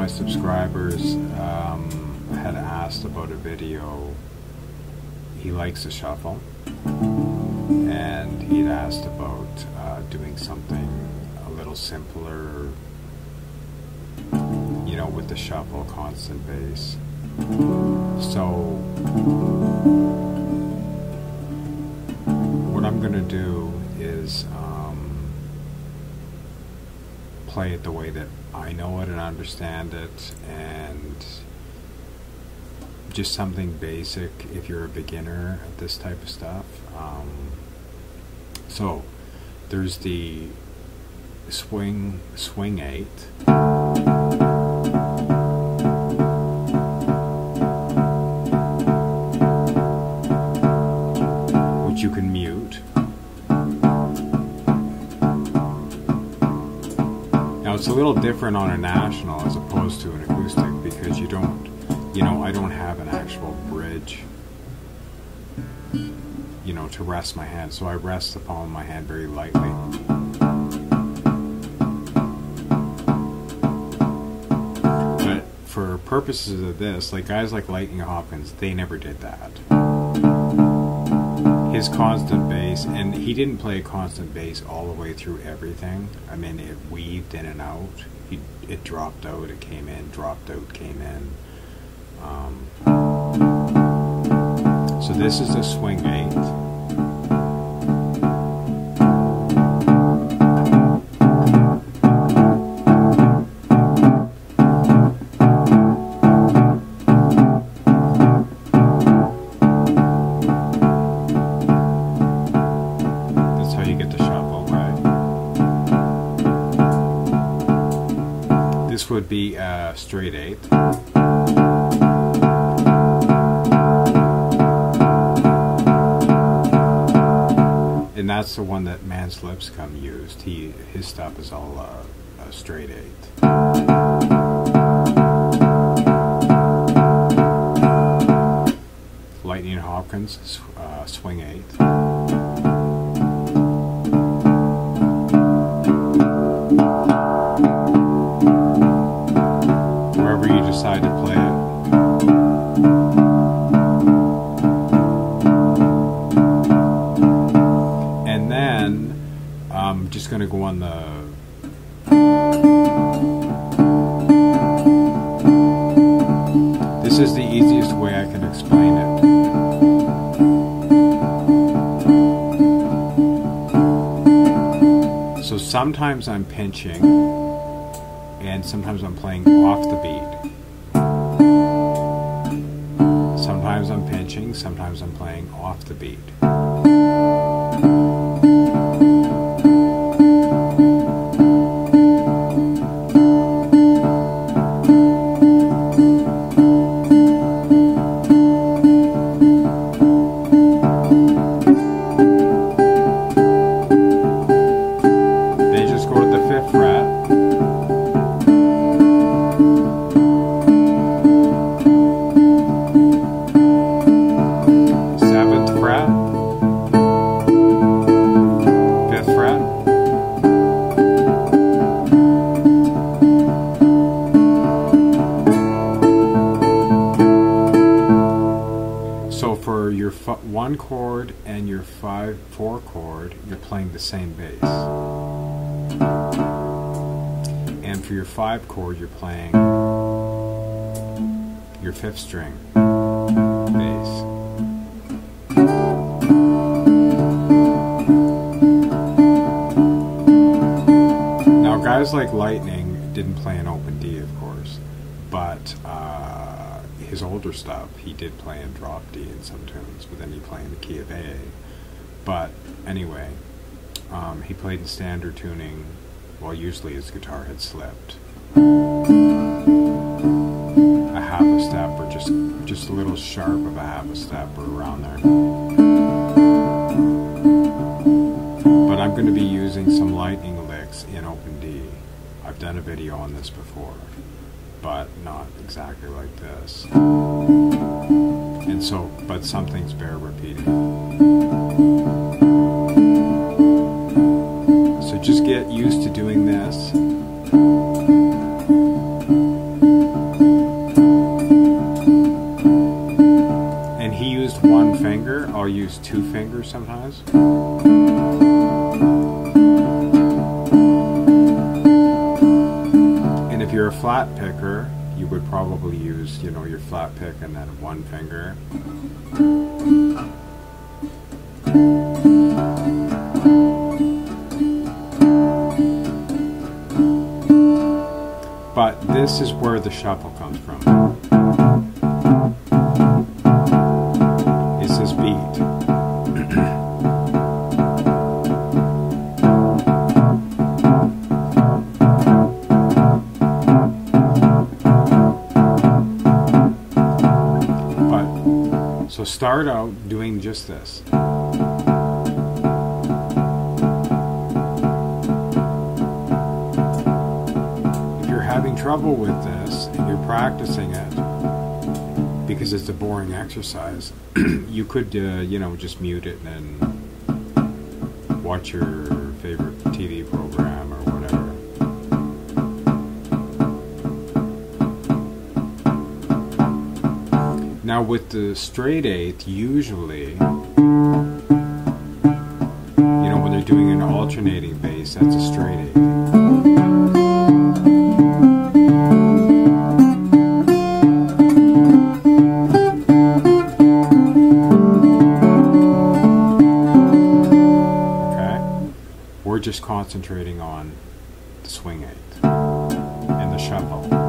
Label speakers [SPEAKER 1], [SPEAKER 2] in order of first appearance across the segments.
[SPEAKER 1] my subscribers um, had asked about a video. He likes to shuffle, and he'd asked about uh, doing something a little simpler, you know, with the shuffle, constant bass. So, what I'm going to do is um, play it the way that I know it and understand it, and just something basic if you're a beginner at this type of stuff. Um, so, there's the swing swing eight. which you can little different on a national as opposed to an acoustic because you don't, you know, I don't have an actual bridge, you know, to rest my hand. So I rest the palm of my hand very lightly. But for purposes of this, like guys like Lightnin' Hopkins, they never did that his constant bass, and he didn't play a constant bass all the way through everything. I mean, it weaved in and out. He, it dropped out, it came in, dropped out, came in. Um, so this is a swing eight. Be a straight eight. And that's the one that Mance Lipscomb used. He his stuff is all uh, a straight eight. Lightnin' Hopkins, uh, swing eight. On the. Uh, this is the easiest way I can explain it. So sometimes I'm pinching and sometimes I'm playing off the beat. Sometimes I'm pinching, sometimes I'm playing off the beat. One chord and your five four chord, you're playing the same bass, and for your five chord, you're playing your fifth string bass. Now, guys like Lightnin' didn't play an open D, of course, but uh, his older stuff he did play in drop D in some tunes, but then he played in the key of A. But anyway, um, he played in standard tuning, while usually his guitar had slipped a half a step or just just a little sharp of a half a step or around there. But I'm going to be using some Lightnin' licks in open D. I've done a video on this before, but not exactly like this. And so, but some things bear repeating. So just get used to doing this. And he used one finger, I'll use two fingers sometimes. Flat picker, you would probably use, you know, your flat pick and then one finger. But this is where the shuffle comes from. Start out doing just this. If you're having trouble with this and you're practicing it because it's a boring exercise, you could, uh, you know, just mute it and watch your favorite TV program Now, with the straight eighth, usually, you know, when they're doing an alternating bass, that's a straight eighth. Okay? We're just concentrating on the swing eighth and the shuffle.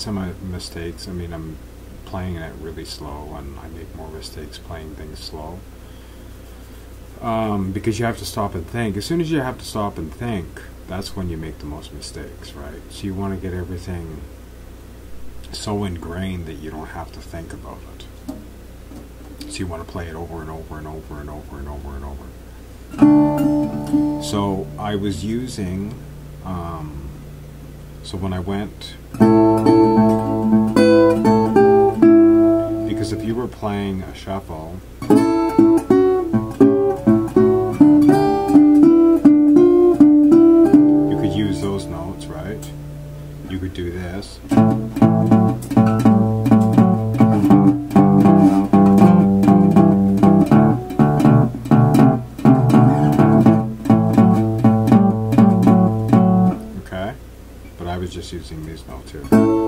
[SPEAKER 1] Some uh, mistakes. I mean, I'm playing it really slow, and I make more mistakes playing things slow. Um, because you have to stop and think. As soon as you have to stop and think, that's when you make the most mistakes, right? So you want to get everything so ingrained that you don't have to think about it. So you want to play it over and over and over and over and over and over. So I was using. Um, so when I went, because if you were playing a shuffle, you could use those notes, right? You could do this. Okay, but I was just using these notes here.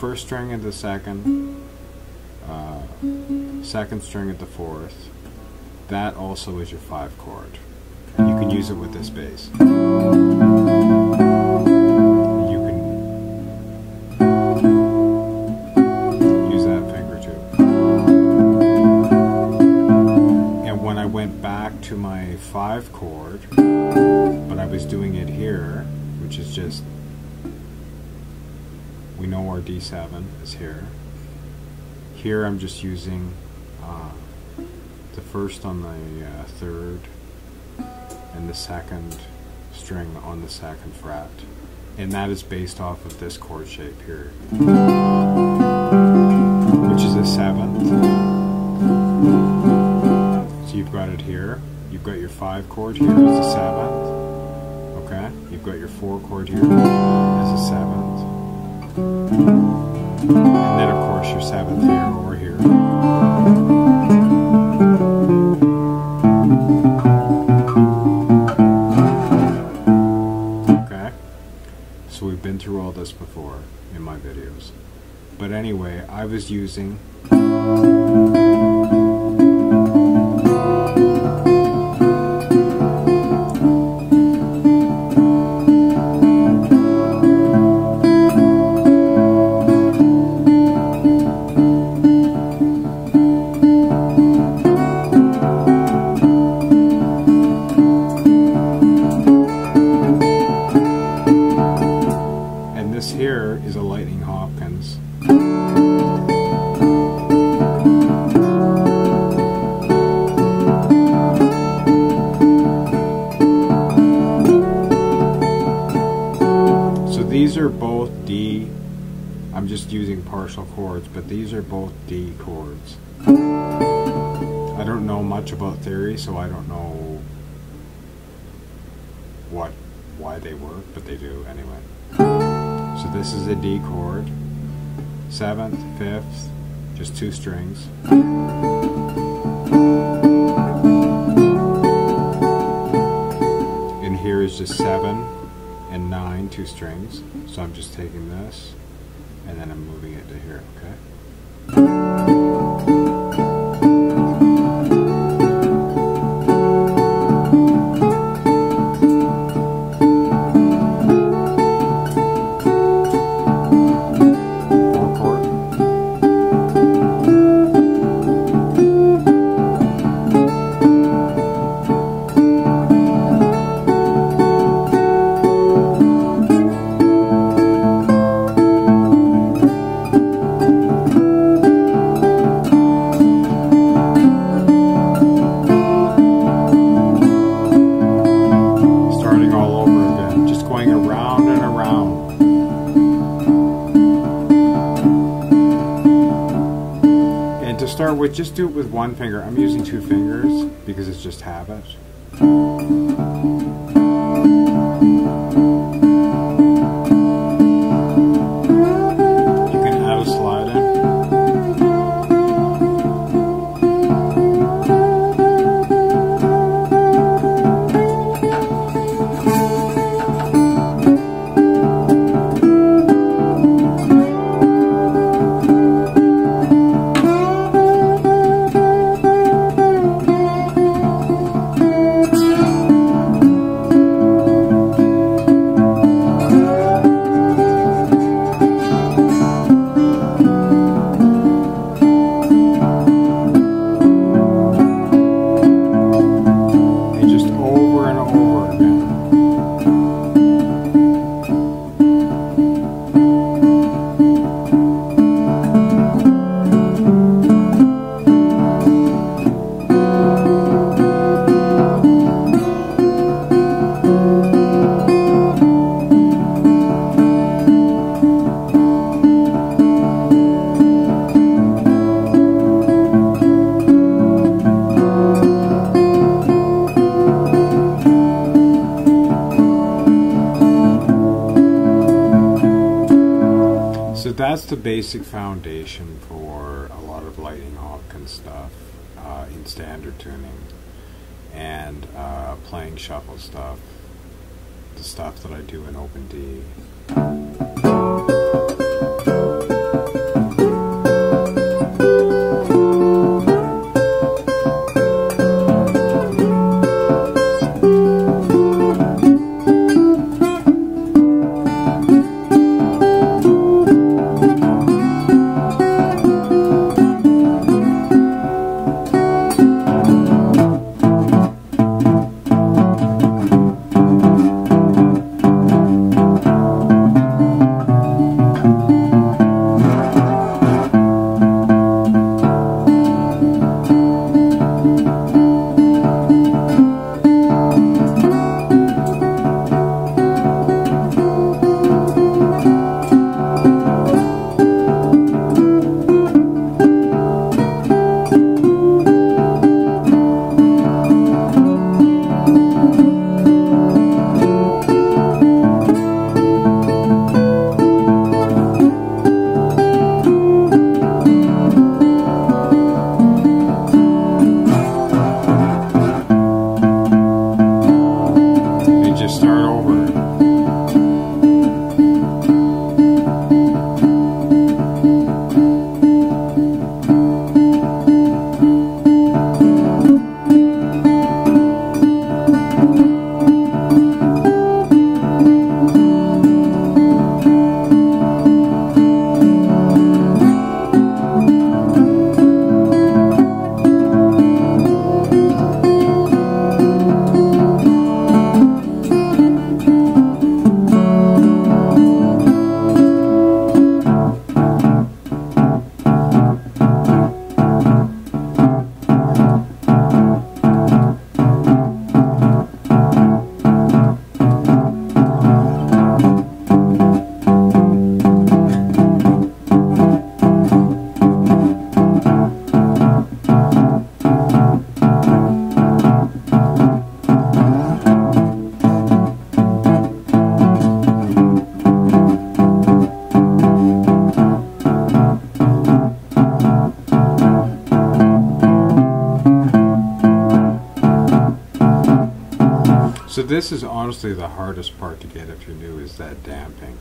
[SPEAKER 1] First string at the second, uh, second string at the fourth, that also is your five chord. And you can use it with this bass. RD7 is here. Here I'm just using uh, the first on the uh, third and the second string on the second fret. And that is based off of this chord shape here, which is a seventh. So you've got it here. You've got your five chord here as a seventh. Okay? You've got your four chord here as a seventh. And then, of course, your seventh here over here. Okay? So we've been through all this before in my videos. But anyway, I was using just using partial chords, but these are both D chords. I don't know much about theory, so I don't know what why they work, but they do anyway. So this is a D chord, seventh, fifth, just two strings. And here is just seven and nine, two strings. So I'm just taking this and then I'm moving it to here, okay? Just do it with one finger. I'm using two fingers because it's just habit. Basic foundation for a lot of Lightnin' Hopkins stuff uh, in standard tuning and uh, playing shuffle stuff, the stuff that I do in OpenD. and this is honestly the hardest part to get if you're new is that damping.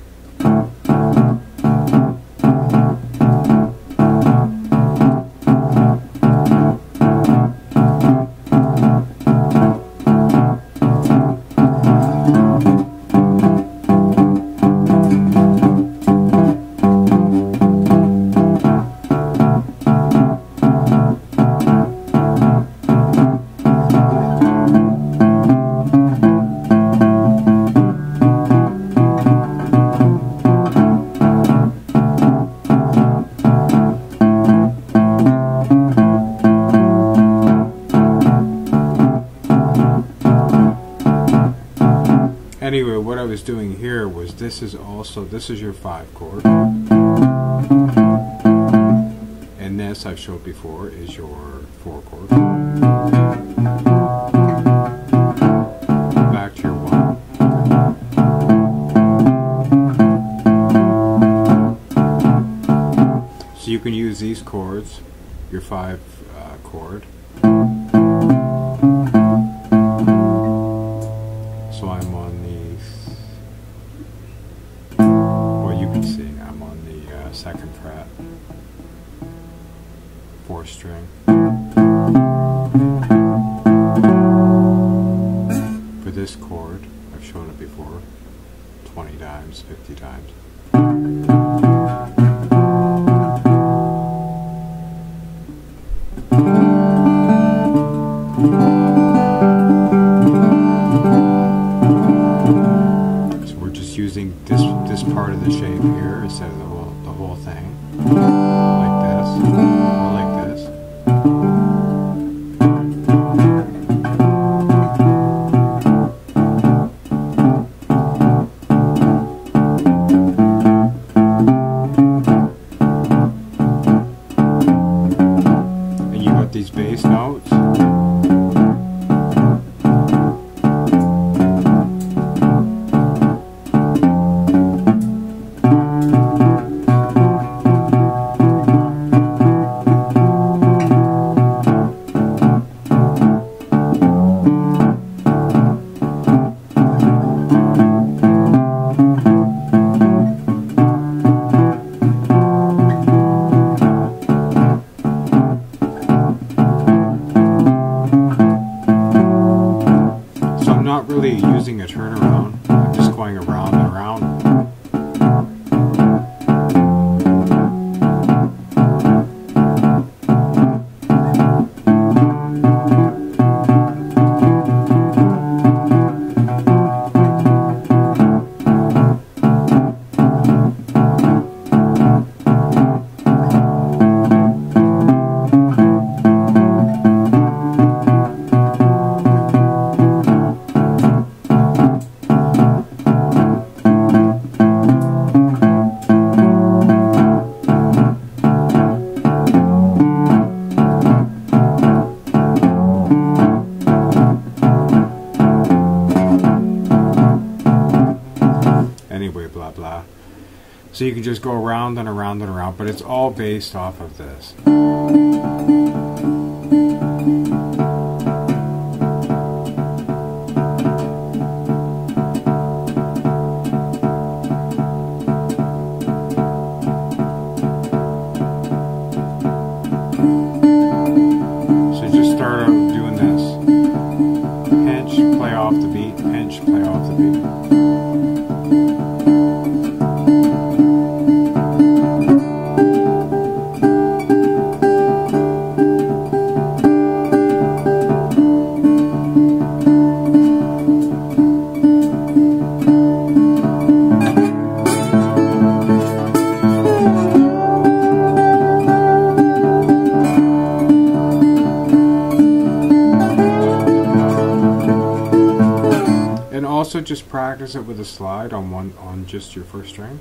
[SPEAKER 1] Anyway, what I was doing here was this is also this is your five chord. And this I've showed before is your four chord. Back to your one. So you can use these chords, your five uh, chord. Fret, fourth string. For this chord, I've shown it before, 20 times, 50 times. These bass notes. You can just go around and around and around, but it's all based off of this. Also just practice it with a slide on one on just your first string.